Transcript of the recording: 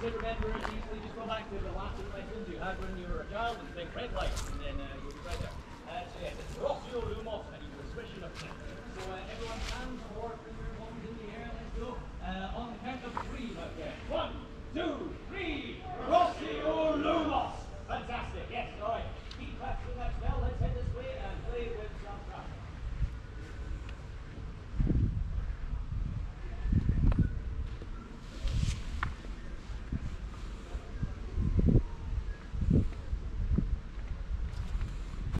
You remember, easily just go back to the last lessons you? Had when you were a child and think red light, and then uh,